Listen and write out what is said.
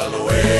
la loe